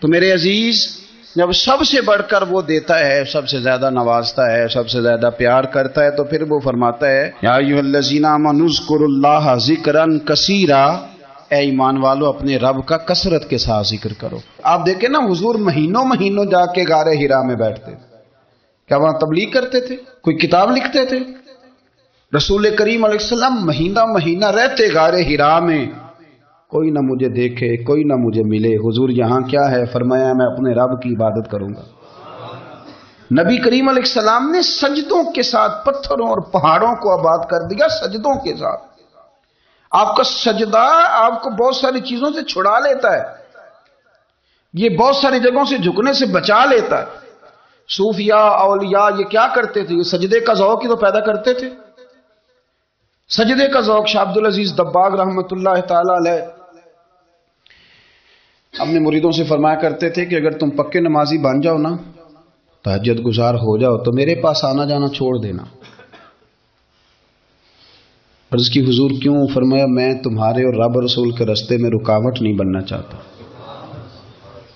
تو میرے عزیز، جب سب سے بڑھ کر وہ دیتا ہے، سب سے زیادہ نوازتا ہے، سب سے زیادہ پیار کرتا ہے، تو پھر وہ فرماتا ہے، یا اللہ ذکر کثیرا، اے ایمان والو، اپنے رب کا کثرت کے ساتھ ذکر کرو۔ آپ دیکھیں نا، حضور مہینوں مہینوں جا کے گارے ہیرا میں بیٹھتے کیا وہاں تبلیغ کرتے تھے؟ کوئی کتاب لکھتے تھے؟ رسول کریم علیہ السلام مہینہ مہینہ رہتے گارے ہیرا میں۔ کوئی نہ مجھے دیکھے، کوئی نہ مجھے ملے۔ حضور یہاں کیا ہے؟ فرمایا، میں اپنے رب کی عبادت کروں گا۔ نبی کریم علیہ السلام نے سجدوں کے ساتھ پتھروں اور پہاڑوں کو آباد کر دیا، سجدوں کے ساتھ۔ آپ کا سجدہ آپ کو بہت ساری چیزوں سے چھڑا لیتا ہے۔ یہ بہت ساری جگہوں سے جھکنے سے بچا لیتا ہے۔ صوفیاء، اولیاء، یہ کیا کرتے تھے؟ یہ سجدے کا ذوق ہی تو پیدا کرتے تھے۔ سجدے کا ذوق شاہ عبد العزیز دباغ رحمت اللہ تعالی علیہ اپنے مریدوں سے فرمایا کرتے تھے کہ اگر تم پکے نمازی بن جاؤ نا تحجد گزار ہو جاؤ، تو میرے پاس آنا جانا چھوڑ دینا۔ عرض کی حضور کیوں فرمایا، میں تمہارے اور رب رسول کے رستے میں رکاوٹ نہیں بننا چاہتا۔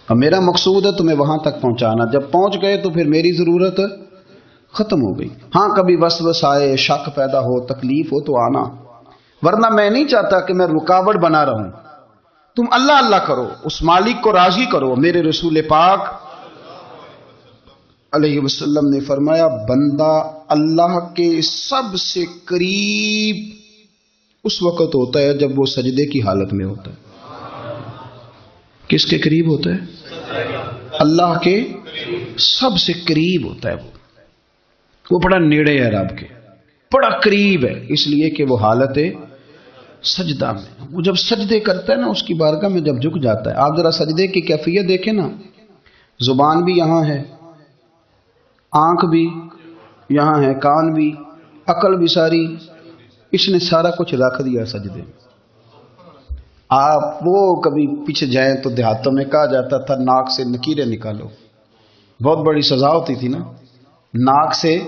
اب میرا مقصود ہے تمہیں وہاں تک پہنچانا۔ جب پہنچ گئے تو پھر میری ضرورت ختم ہو گئی۔ ہاں کبھی وس وس آئے، شک پیدا ہو، تکلیف ہو تو آنا۔ ورنہ میں نہیں چاہتا کہ میں رکاوٹ بنا رہوں۔ تم اللہ اللہ کرو، اس مالک کو راضی کرو۔ میرے رسول پاک علیہ وسلم نے فرمایا، بندہ اللہ کے سب سے قریب اس وقت ہوتا ہے جب وہ سجدے کی حالت میں ہوتا ہے۔ کس کے قریب ہوتا ہے؟ اللہ کے سب سے قریب ہوتا ہے وہ۔ وہ بڑا نیڑے ہے رب کے، بڑا قریب ہے، اس لیے کہ وہ حالت ہے سجدہ میں۔ وہ جب سجدے کرتا ہے نا، اس کی بارگاہ میں جب جھک جاتا ہے۔ آپ ذرا سجدے کی کیفیت دیکھیں نا۔ زبان بھی یہاں ہے۔ آنکھ بھی یہاں ہے۔ کان بھی۔ عقل بھی ساری۔ اس نے سارا کچھ رکھ دیا سجدے آپ وہ کبھی پیچھے جائیں تو دیہاتوں میں کہا جاتا تھا، ناک سے نکیرے نکالو۔ بہت بڑی سزا ہوتی تھی نا۔ ناک سے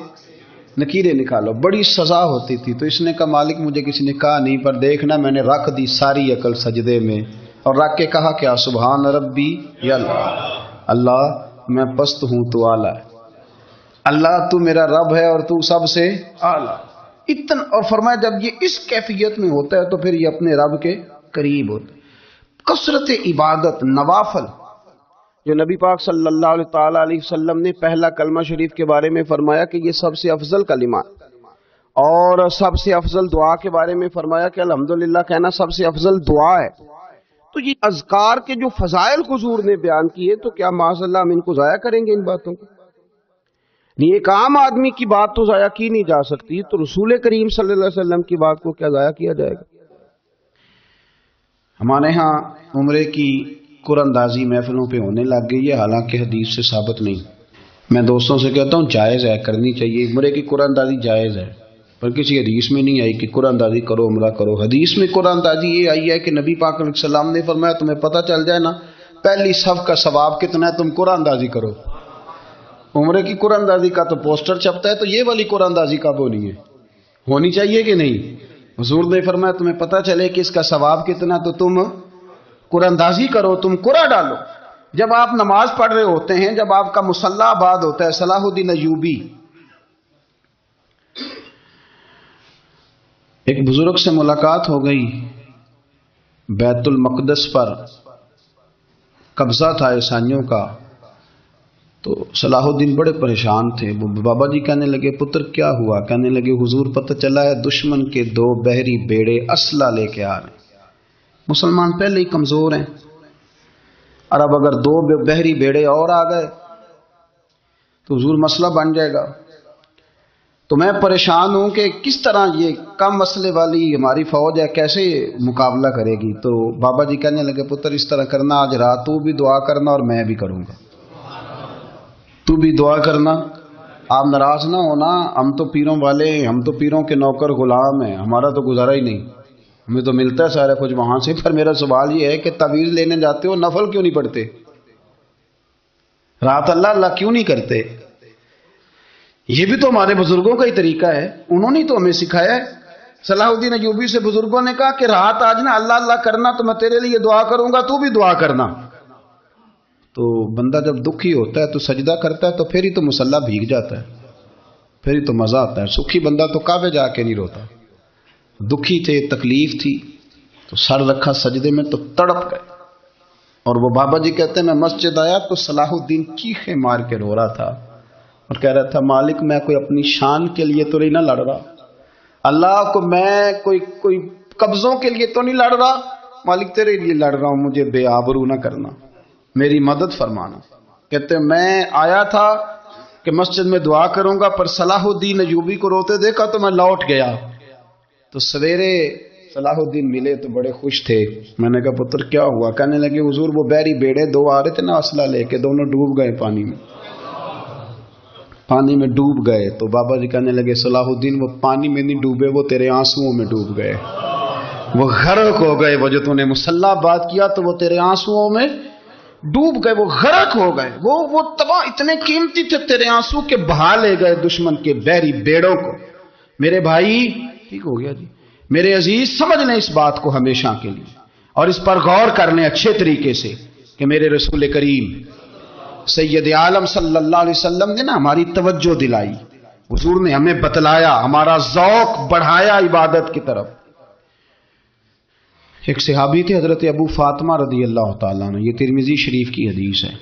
نکیرے نکالو۔ بڑی سزا ہوتی تھی۔ تو اس نے کہا، مالک، مجھے کسی نے کہا نہیں، پر دیکھنا، میں نے رکھ دی ساری عقل سجدے میں۔ اور رکھ کے کہا کیا سبحان ربی، یا اللہ۔ اللہ، میں پست ہوں، تو آلہ اللہ، تو میرا رب ہے اور تو سب سے آلہ اتنا، اور فرمایا، جب یہ اس کیفیت میں ہوتا ہے، تو پھر یہ اپنے رب کے قریب ہوتا ہے۔ کثرت عبادت، نوافل جو نبی پاک صلی اللہ علیہ تعالی علیہ وسلم نے پہلا کلمہ شریف کے بارے میں فرمایا کہ یہ سب سے افضل کلمہ اور سب سے افضل دعا کے بارے میں فرمایا کہ الحمدللہ کہنا سب سے افضل دعا ہے۔ تو یہ اذکار کے جو فضائل حضور نے بیان کیے تو کیا معاذ اللہ ہم ان کو ضائع کریں گے ان باتوں کو؟ نہیں، ایک عام آدمی کی بات تو ضائع کی نہیں جا سکتی، تو رسول کریم صلی اللہ علیہ وسلم کی بات کو کیا ضائع کیا جائے گا؟ ہمارے ہاں عمرے کی قرآندازی محفلوں پہ ہونے لگ گئی ہے، حالانکہ حدیث سے ثابت نہیں۔ میں دوستوں سے کہتا ہوں، جائز ہے، کرنی چاہیے۔ عمرے کی قرآن دازی جائز ہے، پر کسی حدیث میں نہیں آئی کہ قرآن دازی کرو عمرہ کرو۔ حدیث میں قرآن دازی یہ آئی ہے کہ نبی پاک علیہ السلام نے فرمایا، تمہیں پتہ چل جائے نا، پہلی صف کا ثواب کتنا ہے، تم قرآن دازی کرو۔ عمرے کی قرآندازی کا تو پوسٹر چھپتا ہے، تو یہ والی قرآن دازی کب ہونی ہے؟ ہونی چاہیے کہ نہیں؟ حضور نے فرمایا، تمہیں پتہ چلے کہ اس کا ثواب کتنا تو تم قرآن دازی کرو، تم قرآن ڈالو۔ جب آپ نماز پڑھ رہے ہوتے ہیں، جب آپ کا مسلح آباد ہوتا ہے، صلاح الدین ایوبی۔ ایک بزرگ سے ملاقات ہو گئی، بیت المقدس پر قبضہ تھا عیسائیوں کا۔ تو صلاح الدین بڑے پریشان تھے۔ وہ بابا جی کہنے لگے، پتر، کیا ہوا؟ کہنے لگے، حضور پتہ چلا ہے، دشمن کے دو بحری بیڑے اسلحہ لے کے آ رہے ہیں۔ مسلمان پہلے ہی کمزور ہیں۔ اور اب اگر دو بحری بیڑے اور آ گئے، تو حضور مسئلہ بن جائے گا۔ تو میں پریشان ہوں کہ کس طرح یہ کم مسئلے والی ہماری فوج ہے، کیسے مقابلہ کرے گی؟ تو بابا جی کہنے لگے، پتر، اس طرح کرنا، آج رات تو بھی دعا کرنا اور میں بھی کروں گا۔ تو بھی دعا کرنا۔ آپ ناراض نہ ہونا، ہم تو پیروں والے ہیں، ہم تو پیروں کے نوکر غلام ہیں، ہمارا تو گزارا ہی نہیں۔ ہمیں تو ملتا ہے سارا کچھ وہاں سے۔ پر میرا سوال یہ ہے کہ تعویذ لینے جاتے ہو، نفل کیوں نہیں پڑھتے؟ رات اللہ اللہ کیوں نہیں کرتے؟ یہ بھی تو ہمارے بزرگوں کا ہی طریقہ ہے۔ انہوں نے تو ہمیں سکھایا ہے۔ صلاح الدین ایوبی سے بزرگوں نے کہا کہ رات آج نا اللہ اللہ کرنا تو میں تیرے لیے دعا کروں گا، تو بھی دعا کرنا۔ تو بندہ جب دکھی ہوتا ہے، تو سجدہ کرتا ہے، تو پھر ہی تو مسلح بھیگ جاتا ہے، پھر ہی تو مزہ آتا ہے۔ سکھی بندہ تو کعبے جا کے نہیں روتا۔ دکھی تھے تکلیف تھی تو سر رکھا سجدے میں تو تڑپ گئے۔ اور وہ بابا جی کہتے ہیں، میں مسجد آیا تو صلاح الدین چیخے مار کے رو رہا تھا۔ اور کہہ رہا تھا، مالک، میں کوئی اپنی شان کے لیے تو نہیں نہ لڑ رہا۔ اللہ کو میں کوئی کوئی قبضوں کے لیے تو نہیں لڑ رہا۔ مالک، تیرے لیے لڑ رہا ہوں، مجھے بے آبرو نہ کرنا۔ میری مدد فرمانا۔ کہتے میں آیا تھا کہ مسجد میں دعا کروں گا، پر صلاح الدین ایوبی کو روتے دیکھا تو میں لوٹ گیا۔ تو سویرے صلاح الدین ملے تو بڑے خوش تھے۔ میں نے کہا، پتر، کیا ہوا؟ کہنے لگے، حضور، وہ بیری بیڑے دو آ رہے تھے نا اسلحہ لے کے، دونوں ڈوب گئے پانی میں۔ پانی میں ڈوب گئے۔ تو بابا جی کہنے لگے صلاح الدین وہ پانی میں نہیں ڈوبے، وہ تیرے آنسو میں ڈوب گئے۔ وہ غرق ہو گئے۔ وہ جو تو نے مسلح بات کیا، تو وہ تیرے آنسو میں ڈوب گئے۔ وہ غرق ہو گئے۔ وہ وہ تباہ اتنے قیمتی تھے، تیرے آنسو کے بہا لے گئے دشمن کے بیری بیڑوں کو۔ میرے بھائی ٹھیک ہو گیا جی۔ میرے عزیز، سمجھ لیں اس بات کو ہمیشہ کے لیے۔ اور اس پر غور کر لیں اچھے طریقے سے کہ میرے رسول کریم سید عالم صلی اللہ علیہ وسلم نے نا ہماری توجہ دلائی۔ حضور نے ہمیں بتلایا، ہمارا ذوق بڑھایا عبادت کی طرف۔ ایک صحابی تھے، حضرت ابو فاطمہ رضی اللہ تعالیٰ نے یہ ترمیزی شریف کی حدیث ہے۔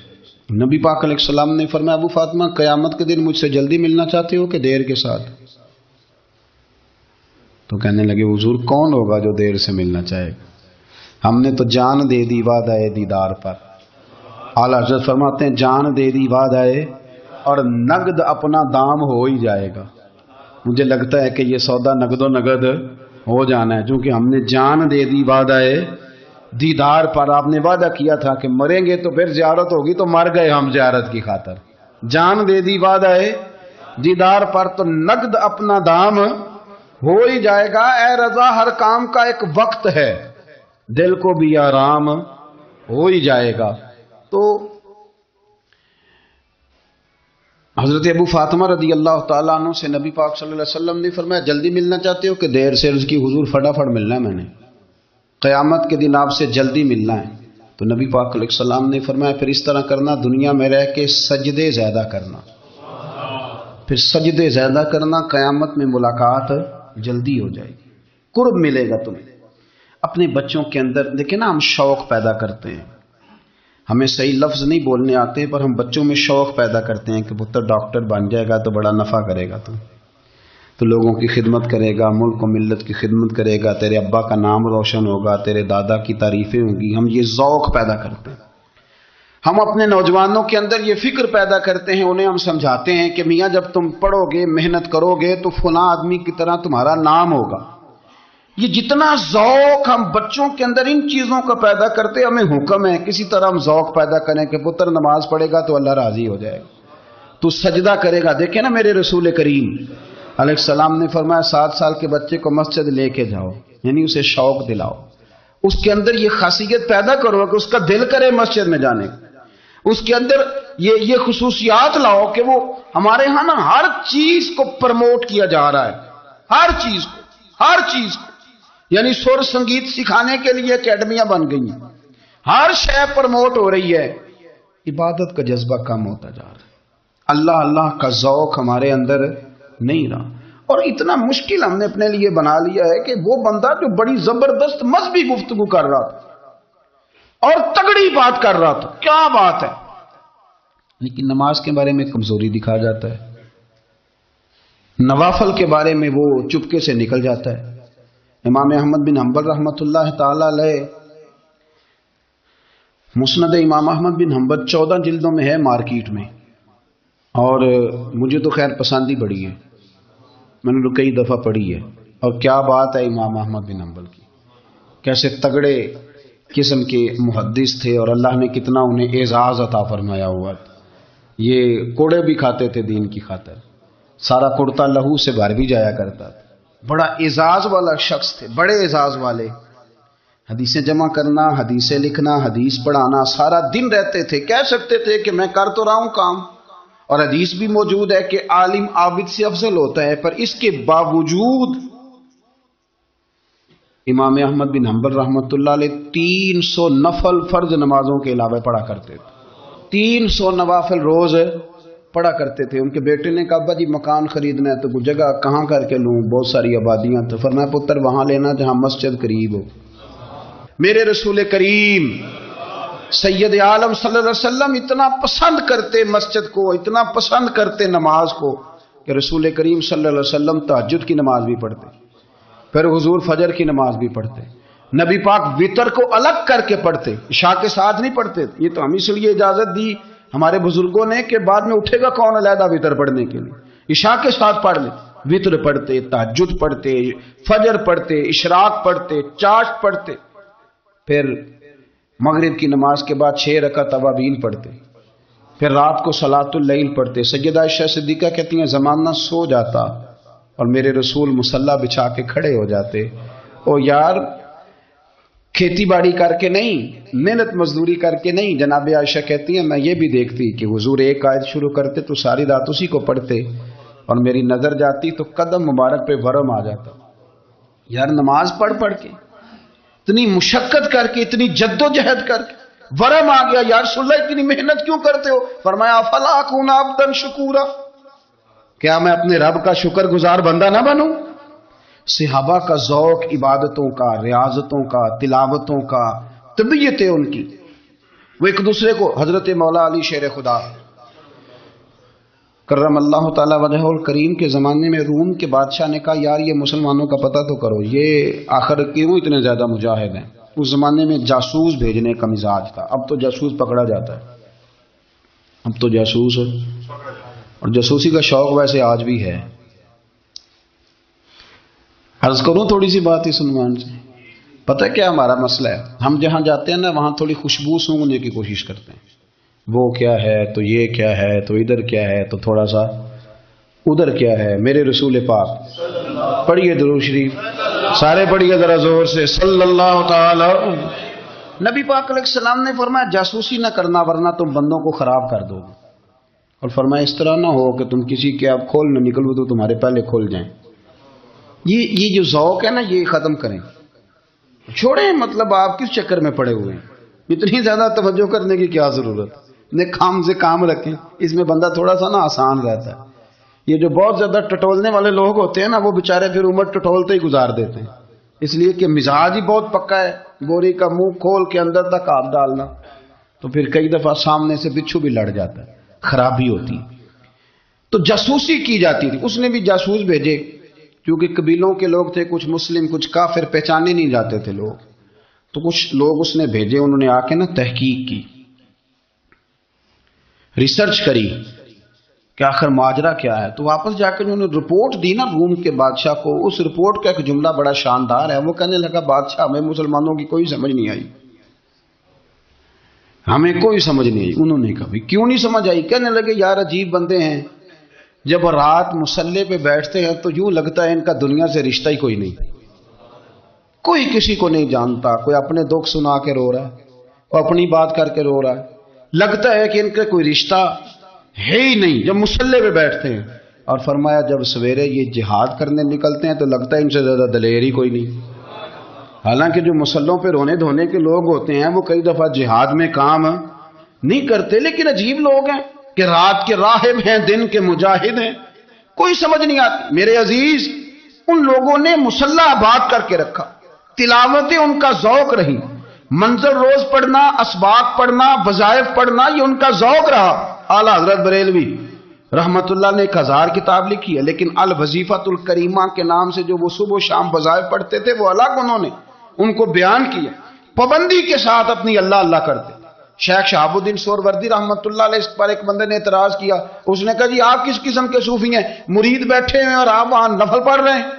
نبی پاک علیہ السلام نے فرمایا، ابو فاطمہ، قیامت کے دن مجھ سے جلدی ملنا چاہتے ہو کہ دیر کے ساتھ؟ تو کہنے لگے، حضور کون ہوگا جو دیر سے ملنا چاہے گا؟ ہم نے تو جان دے دی واد آئے دیدار پر۔ اعلیٰ حضرت فرماتے ہیں، جان دے دی واد آئے اور نگد اپنا دام ہو ہی جائے گا۔ مجھے لگتا ہے کہ یہ سودا نگد و نگد ہو جانا ہے۔ چونکہ ہم نے جان دے دی وعدہ دیدار پر، آپ نے وعدہ کیا تھا کہ مریں گے تو پھر زیارت ہوگی تو مر گئے ہم زیارت کی خاطر۔ جان دے دی وعدہ دیدار پر تو نقد اپنا دام ہو ہی جائے گا۔ اے رضا، ہر کام کا ایک وقت ہے۔ دل کو بھی آرام ہو ہی جائے گا۔ تو حضرت ابو فاطمہ رضی اللہ تعالیٰ عنہ سے نبی پاک صلی اللہ علیہ وسلم نے فرمایا، جلدی ملنا چاہتے ہو کہ دیر سے؟ کی حضور فٹافٹ ملنا ہے میں نے۔ قیامت کے دن آپ سے جلدی ملنا ہے۔ تو نبی پاک علیہ السلام نے فرمایا، پھر اس طرح کرنا، دنیا میں رہ کے سجدے زیادہ کرنا۔ پھر سجدے زیادہ کرنا، قیامت میں ملاقات جلدی ہو جائے گی۔ قرب ملے گا تمہیں۔ اپنے بچوں کے اندر دیکھیں نا، ہم شوق پیدا کرتے ہیں۔ ہمیں صحیح لفظ نہیں بولنے آتے، پر ہم بچوں میں شوق پیدا کرتے ہیں کہ پتر ڈاکٹر بن جائے گا تو بڑا نفع کرے گا تو۔ تو لوگوں کی خدمت کرے گا، ملک و ملت کی خدمت کرے گا، تیرے ابا کا نام روشن ہوگا، تیرے دادا کی تعریفیں ہوں گی۔ ہم یہ ذوق پیدا کرتے ہیں۔ ہم اپنے نوجوانوں کے اندر یہ فکر پیدا کرتے ہیں، انہیں ہم سمجھاتے ہیں کہ میاں جب تم پڑھو گے، محنت کرو گے، تو فلاں آدمی کی طرح تمہارا نام ہوگا۔ یہ جتنا ذوق ہم بچوں کے اندر ان چیزوں کا پیدا کرتے ہمیں حکم ہے، کسی طرح ہم ذوق پیدا کریں کہ پتر نماز پڑھے گا تو اللہ راضی ہو جائے گا۔ تو سجدہ کرے گا۔ دیکھیں نا میرے رسول کریم، علیہ السلام نے فرمایا، سات سال کے بچے کو مسجد لے کے جاؤ یعنی اسے شوق دلاؤ۔ اس کے اندر یہ خاصیت پیدا کرو کہ اس کا دل کرے مسجد میں جانے اس کے اندر یہ یہ خصوصیات لاؤ کہ وہ ہمارے ہاں نا ہر چیز کو پرموٹ کیا جا رہا ہے۔ ہر چیز کو، ہر چیز کو۔ یعنی سر سنگیت سکھانے کے لیے اکیڈمیاں بن گئی ہیں۔ ہر شے پرموٹ ہو رہی ہے۔ عبادت کا جذبہ کم ہوتا جا رہا ہے۔ اللہ اللہ کا ذوق ہمارے اندر نہیں رہا۔ اور اتنا مشکل ہم نے اپنے لیے بنا لیا ہے کہ وہ بندہ جو بڑی زبردست مذہبی گفتگو کر رہا تھا۔ اور تگڑی بات کر رہا تھا۔ کیا بات ہے؟ لیکن نماز کے بارے میں کمزوری دکھا جاتا ہے۔ نوافل کے بارے میں وہ چپکے سے نکل جاتا ہے۔ امام احمد بن حنبل رحمۃ اللہ تعالی علیہ مسند امام احمد بن حنبل چودہ جلدوں میں ہے مارکیٹ میں۔ اور مجھے تو خیر پسند ہی پڑی ہے۔ میں نے تو کئی دفعہ پڑھی ہے۔ اور کیا بات ہے امام احمد بن حنبل کی؟ کیسے تگڑے قسم کے محدث تھے اور اللہ نے کتنا انہیں اعزاز عطا فرمایا ہوا یہ کوڑے بھی کھاتے تھے دین کی خاطر۔ سارا کرتا لہو سے بھر بھی جایا کرتا تھا۔ بڑا اعزاز والا شخص تھے، بڑے اعزاز والے۔ حدیثیں جمع کرنا، حدیثیں لکھنا، حدیث پڑھانا، سارا دن رہتے تھے۔ کہہ سکتے تھے کہ میں کر تو رہا ہوں کام۔ اور حدیث بھی موجود ہے کہ عالم عابد سے افضل ہوتا ہے، پر اس کے باوجود امام احمد بن حنبل رحمت اللہ علیہ تین سو نفل فرض نمازوں کے علاوہ پڑھا کرتے تھے۔ تین سو نوافل روز پڑا کرتے تھے۔ ان کے بیٹے نے کہا، ابا جی مکان خریدنا ہے تو کوئی جگہ کہاں کر کے لوں؟ بہت ساری آبادیاں تو فرمایا، پتر، وہاں لینا جہاں مسجد قریب ہو۔ میرے رسول کریم، سید عالم صلی اللہ علیہ وسلم اتنا پسند کرتے مسجد کو، اتنا پسند کرتے نماز کو کہ رسول کریم صلی اللہ علیہ وسلم تحجد کی نماز بھی پڑھتے۔ پھر حضور فجر کی نماز بھی پڑھتے۔ نبی پاک وطر کو الگ کر کے پڑھتے، عشاء کے ساتھ نہیں پڑھتے۔ یہ تو ہم اس لیے اجازت دی ہمارے بزرگوں نے کہ بعد میں اٹھے گا کون علیحدہ وطر پڑھنے کے لیے۔ عشاء کے ساتھ پڑھ لے وطر پڑھتے تحجد پڑھتے، فجر پڑھتے، اشراق پڑھتے، چاش پڑھتے۔ پھر مغرب کی نماز کے بعد چھ رکعت اوابین پڑھتے۔ پھر رات کو سلاۃ اللیل پڑھتے۔ سید عائشہ صدیقہ کہتی ہیں، زمانہ سو جاتا۔ اور میرے رسول مسلح بچھا کے کھڑے ہو جاتے۔ او یار، کھیتی باڑی کر کے نہیں، محنت مزدوری کر کے نہیں۔ جناب عائشہ کہتی ہیں، میں یہ بھی دیکھتی کہ حضور ایک آیت شروع کرتے تو ساری رات اسی کو پڑھتے۔ اور میری نظر جاتی تو قدم مبارک پہ ورم آ جاتا۔ یار، نماز پڑھ پڑھ کے، اتنی مشقت کر کے، اتنی جد و جہد کر کے ورم آ گیا۔ یار سلح اتنی محنت کیوں کرتے ہو؟ فرمایا فلا کون آبدن شکورا۔ کیا میں اپنے رب کا شکر گزار بندہ نہ بنوں؟ صحابہ کا ذوق عبادتوں کا، ریاضتوں کا، تلاوتوں کا طبیعت ان کی۔ وہ ایک دوسرے کو، حضرت مولا علی شیر خدا۔ کرم اللہ تعالی وجہ الکریم کے زمانے میں روم کے بادشاہ نے کہا، یار یہ مسلمانوں کا پتہ تو کرو، یہ آخر کیوں اتنے زیادہ مجاہد ہیں؟ اس زمانے میں جاسوس بھیجنے کا مزاج تھا، اب تو جاسوس پکڑا جاتا ہے۔ اب تو جاسوس ہے۔ اور جاسوسی کا شوق ویسے آج بھی ہے۔ عرض کروں تھوڑی سی بات اس عنوان سے جی۔ پتہ کیا ہمارا مسئلہ ہے؟ ہم جہاں جاتے ہیں نا، وہاں تھوڑی خوشبو سونگنے کی کوشش کرتے ہیں۔ وہ کیا ہے؟ تو یہ کیا ہے؟ تو ادھر کیا ہے؟ تو تھوڑا سا ادھر کیا ہے؟ میرے رسول پاک۔ پڑھیے درو شریف۔ سارے پڑھیے ذرا زور سے۔ صلی اللہ تعالی۔ نبی پاک علیہ السلام نے فرمایا، جاسوسی نہ کرنا ورنہ تم بندوں کو خراب کر دو اور فرمایا اس طرح نہ ہو کہ تم کسی کے آپ کھول نہ نکلو تو تمہارے پہلے کھول جائیں۔ یہ یہ جو ذوق ہے نا، یہ ختم کریں۔ چھوڑیں مطلب آپ کس چکر میں پڑے ہوئے ہیں؟ اتنی زیادہ توجہ کرنے کی کیا ضرورت؟ نے کام سے کام رکھیں۔ اس میں بندہ تھوڑا سا نا آسان رہتا ہے۔ یہ جو بہت زیادہ ٹٹولنے والے لوگ ہوتے ہیں نا، وہ بےچارے پھر عمر ٹٹولتے ہی گزار دیتے ہیں۔ اس لیے کہ مزاج ہی بہت پکا ہے۔ بوری کا منہ کھول کے اندر تک آپ ڈالنا، تو پھر کئی دفعہ سامنے سے بچھو بھی لڑ جاتا ہے۔ خرابی ہوتی۔ تو جاسوسی کی جاتی تھی۔ اس نے بھی جاسوس بھیجے۔ کیونکہ قبیلوں کے لوگ تھے، کچھ مسلم، کچھ کافر پہچانے نہیں جاتے تھے لوگ۔ تو کچھ لوگ اس نے بھیجے، انہوں نے آ کے نا تحقیق کی۔ ریسرچ کری کہ آخر ماجرا کیا ہے۔ تو واپس جا کے انہوں نے رپورٹ دی نا روم کے بادشاہ کو۔ اس رپورٹ کا ایک جملہ بڑا شاندار ہے۔ وہ کہنے لگا، بادشاہ، ہمیں مسلمانوں کی کوئی سمجھ نہیں آئی۔ ہمیں کوئی سمجھ نہیں آئی۔ انہوں نے کہا کیوں نہیں سمجھ آئی؟ کہنے لگے، یار، عجیب بندے ہیں۔ جب رات مسلح پہ بیٹھتے ہیں تو یوں لگتا ہے ان کا دنیا سے رشتہ ہی کوئی نہیں۔ کوئی کسی کو نہیں جانتا، کوئی اپنے دکھ سنا کے رو رہا ہے اور اپنی بات کر کے رو رہا ہے۔ لگتا ہے کہ ان کا کوئی رشتہ ہے ہی نہیں۔ جب مسلح پہ بیٹھتے ہیں اور فرمایا، جب سویرے یہ جہاد کرنے نکلتے ہیں تو لگتا ہے ان سے زیادہ دلیر ہی کوئی نہیں۔ حالانکہ جو مسلوں پہ رونے دھونے کے لوگ ہوتے ہیں، وہ کئی دفعہ جہاد میں کام نہیں کرتے، لیکن عجیب لوگ ہیں کہ رات کے راہب ہیں، دن کے مجاہد ہیں۔ کوئی سمجھ نہیں آتی میرے عزیز، ان لوگوں نے مسلح آباد کر کے رکھا۔ تلاوتیں ان کا ذوق رہی۔ منظر روز پڑھنا، اسباق پڑھنا، وظائف پڑھنا، یہ ان کا ذوق رہا۔ اعلی حضرت بریلوی رحمت اللہ نے ایک ہزار کتاب لکھی ہے، لیکن الوظیفت الکریمہ کے نام سے جو وہ صبح و شام وظائف پڑھتے تھے، وہ الگ انہوں نے ان کو بیان کیا۔ پابندی کے ساتھ اپنی اللہ اللہ کرتے۔ شیخ شہاب الدین سور وردی رحمت اللہ علیہ اس پر ایک بندے نے اعتراض کیا۔ اس نے کہا جی آپ کس قسم کے صوفی ہیں؟ مرید بیٹھے ہیں اور آپ وہاں نفل پڑھ رہے ہیں۔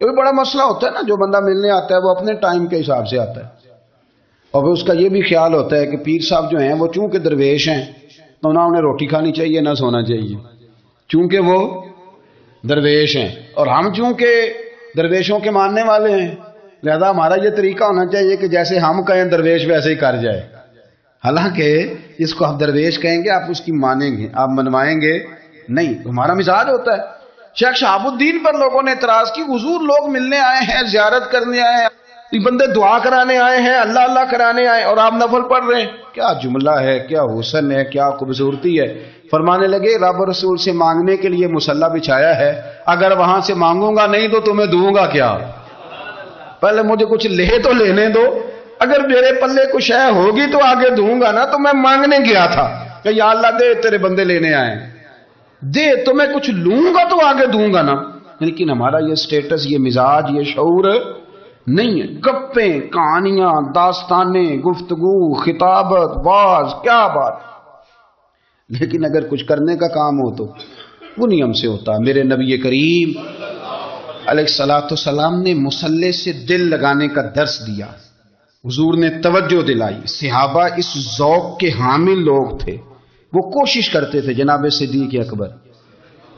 یہ بھی بڑا مسئلہ ہوتا ہے نا، جو بندہ ملنے آتا ہے وہ اپنے ٹائم کے حساب سے آتا ہے۔ اور پھر اس کا یہ بھی خیال ہوتا ہے کہ پیر صاحب جو ہیں وہ چونکہ درویش ہیں، تو نہ انہیں روٹی کھانی چاہیے، نہ سونا چاہیے۔ چونکہ وہ درویش ہیں۔ اور ہم چونکہ درویشوں کے ماننے والے ہیں۔ لہذا ہمارا یہ طریقہ ہونا چاہیے کہ جیسے ہم کہیں درویش ویسے ہی کر جائے۔ حالانکہ اس کو آپ درویش کہیں گے، آپ اس کی مانیں گے، آپ منوائیں گے۔ نہیں ہمارا مزاج ہوتا ہے۔ شیخ شہاب الدین پر لوگوں نے اعتراض کی، حضور لوگ ملنے آئے ہیں، زیارت کرنے آئے ہیں بندے دعا کرانے آئے ہیں، اللہ اللہ کرانے آئے اور آپ نفل پڑھ رہے ہیں۔ کیا جملہ ہے، کیا حسن ہے، کیا خوبصورتی ہے۔ فرمانے لگے، رب رسول سے مانگنے کے لیے مسلح بچھایا ہے۔ اگر وہاں سے مانگوں گا نہیں تو تمہیں دوں گا کیا؟ پہلے مجھے کچھ لے تو لینے دو۔ اگر میرے پلے کچھ ہے ہوگی تو آگے دوں گا نا، تو میں مانگنے گیا تھا کہ یا اللہ دے، تیرے بندے لینے آئے۔ دے، تو میں کچھ لوں گا تو آگے دوں گا نا۔ لیکن ہمارا یہ سٹیٹس یہ مزاج، یہ شعور نہیں ہے۔ گپیں، کہانیاں، داستانیں، گفتگو، خطابت باز کیا بات۔ لیکن اگر کچھ کرنے کا کام ہو تو وہ نیم سے ہوتا میرے نبی کریم علیہ السلاۃ السلام نے مسلح سے دل لگانے کا درس دیا۔ حضور نے توجہ دلائی۔ صحابہ اس ذوق کے حامل لوگ تھے۔ وہ کوشش کرتے تھے، جناب صدیق اکبر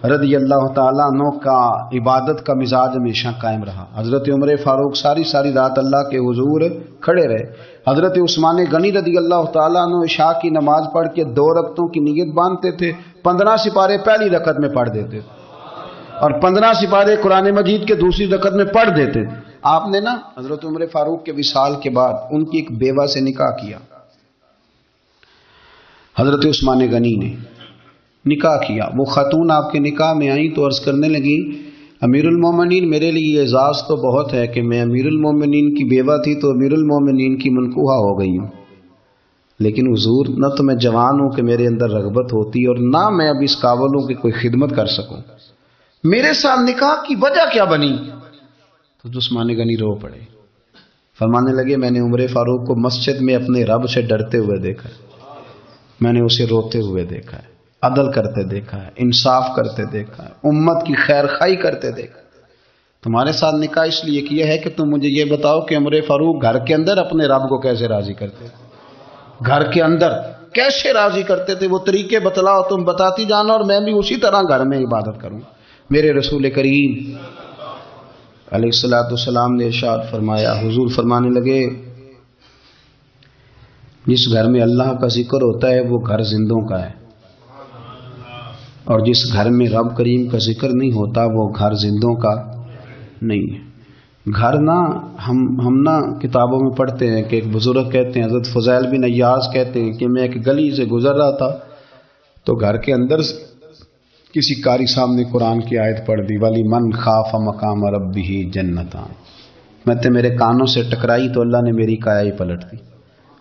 رضی اللہ تعالیٰ عنہ کا عبادت کا مزاج ہمیشہ قائم رہا۔ حضرت عمر فاروق ساری ساری رات اللہ کے حضور کھڑے رہے۔ حضرت عثمان غنی رضی اللہ تعالیٰ عنہ عشاء کی نماز پڑھ کے دو رقطوں کی نیت باندھتے تھے، پندرہ سپارے پہلی رکعت میں پڑھ دیتے تھے۔ اور پندرہ سپارے قرآن مجید کے دوسری رکعت میں پڑھ دیتے۔ تھے آپ نے نا حضرت عمر فاروق کے وصال کے بعد ان کی ایک بیوہ سے نکاح کیا۔ حضرت عثمان غنی نے نکاح کیا۔ وہ خاتون آپ کے نکاح میں آئیں تو عرض کرنے لگی امیر المومنین میرے لیے اعزاز تو بہت ہے کہ میں امیر المومنین کی بیوہ تھی تو امیر المومنین کی منقوہ ہو گئی ہوں۔ لیکن حضور، نہ تو میں جوان ہوں کہ میرے اندر رغبت ہوتی اور نہ میں اب اس قابل ہوں کہ کوئی خدمت کر سکوں۔ میرے ساتھ نکاح کی وجہ کیا بنی؟ تو جسمان گنی رو پڑے۔ فرمانے لگے، میں نے عمر فاروق کو مسجد میں اپنے رب سے ڈرتے ہوئے دیکھا میں نے اسے روتے ہوئے دیکھا ہے۔ عدل کرتے دیکھا ہے، انصاف کرتے دیکھا ہے، امت کی خیر خائی کرتے دیکھا تمہارے ساتھ نکاح اس لیے کیا ہے کہ تم مجھے یہ بتاؤ کہ عمر فاروق گھر کے اندر اپنے رب کو کیسے راضی کرتے گھر کے اندر کیسے راضی کرتے تھے؟ وہ طریقے بتلاؤ، تم بتاتی جانا اور میں بھی اسی طرح گھر میں عبادت کروں۔ میرے رسول کریم علیہ السلاۃ السلام نے ارشاد فرمایا، حضور فرمانے لگے، جس گھر میں اللہ کا ذکر ہوتا ہے وہ گھر زندوں کا ہے۔ اور جس گھر میں رب کریم کا ذکر نہیں ہوتا وہ گھر زندوں کا نہیں ہے۔ گھر نہ، ہم ہم نہ کتابوں میں پڑھتے ہیں کہ ایک بزرگ کہتے ہیں، حضرت فضائل بن ایاز کہتے ہیں کہ میں ایک گلی سے گزر رہا تھا تو گھر کے اندر کسی کاری سامنے قرآن کی آیت پڑھ دی والی من خاف مقام رب بھی جنتا میں تے میرے کانوں سے ٹکرائی تو اللہ نے میری کایا ہی پلٹ دی۔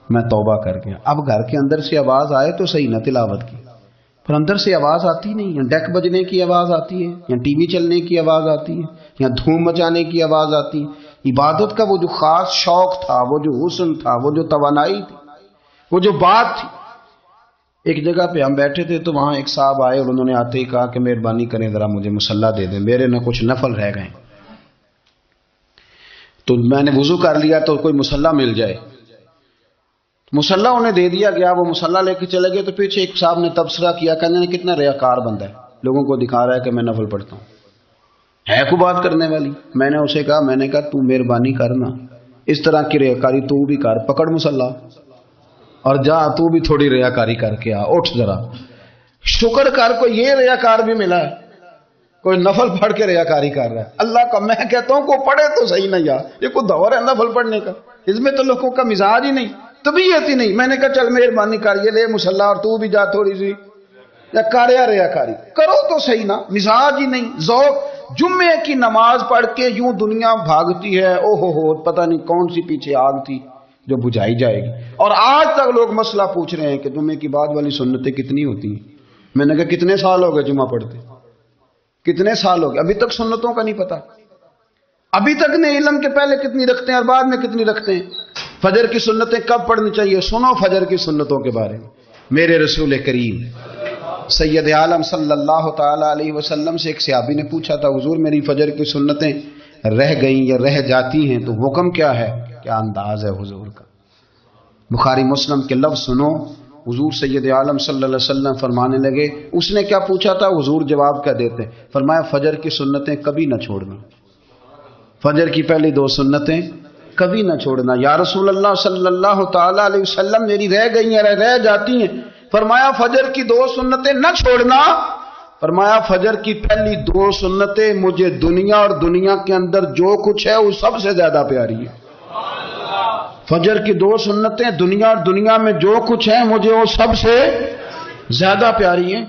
میں توبہ کر گیا۔ اب گھر کے اندر سے آواز آئے تو صحیح نہ تلاوت کی۔ پھر اندر سے آواز آتی نہیں، یا ڈیک بجنے کی آواز آتی ہے، یا ٹی وی چلنے کی آواز آتی ہے، یا دھوم مچانے کی آواز آتی ہے۔ عبادت کا وہ جو خاص شوق تھا، وہ جو حسن تھا، وہ جو توانائی تھی، وہ جو بات تھی ایک جگہ پہ ہم بیٹھے تھے تو وہاں ایک صاحب آئے اور انہوں نے آتے ہی کہا کہ مہربانی کریں ذرا مجھے مسلح دے دیں، میرے نہ کچھ نفل رہ گئے۔ تو میں نے وضو کر لیا تو کوئی مسلح مل جائے۔ مسلح انہیں دے دیا گیا، وہ مسلح لے کے چلے گئے تو پیچھے ایک صاحب نے تبصرہ کیا، کہنے نے کتنا ریا کار بند ہے، لوگوں کو دکھا رہا ہے کہ میں نفل پڑھتا ہوں۔ ہے کو بات کرنے والی؟ میں نے اسے کہا، میں نے کہا، تو مہربانی کرنا، اس طرح کی ریا کاری تو بھی کر، پکڑ مسلح۔ اور جا تو بھی تھوڑی ریا کاری کر کے آ، اٹھ ذرا۔ شکر کر کو یہ ریا کار بھی ملا ہے۔ کوئی نفل پڑھ کے ریا کاری کر رہا ہے۔ اللہ کا، میں کہتا ہوں کو پڑھے تو صحیح نہیں یار یہ کوئی دور ہے نفل پڑھنے کا۔ اس میں تو لوگوں کا مزاج ہی نہیں، طبیعت ہی نہیں۔ میں نے کہا، چل مہربانی کر، یہ لے مسلح اور تو بھی جا تھوڑی سی۔ یا کاریا ریا کاری کرو تو صحیح نا، مزاج ہی نہیں۔ ذوق، جمعے کی نماز پڑھ کے یوں دنیا بھاگتی ہے۔ او ہو ہو، پتہ نہیں کون سی پیچھے آگ تھی۔ جو بجھائی جائے گی۔ اور آج تک لوگ مسئلہ پوچھ رہے ہیں کہ جمعے کی بعد والی سنتیں کتنی ہوتی ہیں؟ میں نے کہا، کتنے سال ہو گئے جمعہ پڑھتے؟ کتنے سال ہو گئے؟ ابھی تک سنتوں کا نہیں پتا۔ ابھی تک نے علم کے پہلے کتنی رکھتے ہیں اور بعد میں کتنی رکھتے ہیں؟ فجر کی سنتیں کب پڑھنی چاہیے؟ سنو فجر کی سنتوں کے بارے میں۔ میرے رسول کریم، سید عالم صلی اللہ تعالی علیہ وسلم سے ایک سیابی نے پوچھا تھا، حضور، میری فجر کی سنتیں رہ گئیں یا رہ جاتی ہیں؟ تو حکم کیا ہے؟ کیا انداز ہے حضور کا۔ بخاری مسلم کے لفظ سنو، حضور سید عالم صلی اللہ علیہ وسلم فرمانے لگے، اس نے کیا پوچھا تھا؟ حضور جواب کیا دیتے فرمایا، فجر کی سنتیں کبھی نہ چھوڑنا۔ فجر کی پہلی دو سنتیں کبھی نہ چھوڑنا۔ یا رسول اللہ صلی اللہ تعالی علیہ وسلم، میری رہ گئی ہیں، رہ جاتی ہیں۔ فرمایا، فجر کی دو سنتیں نہ چھوڑنا۔ فرمایا، فجر کی پہلی دو سنتیں مجھے دنیا اور دنیا کے اندر جو کچھ ہے، وہ سب سے زیادہ پیاری ہے فجر کی دو سنتیں دنیا اور دنیا میں جو کچھ ہیں مجھے وہ سب سے زیادہ پیاری ہیں۔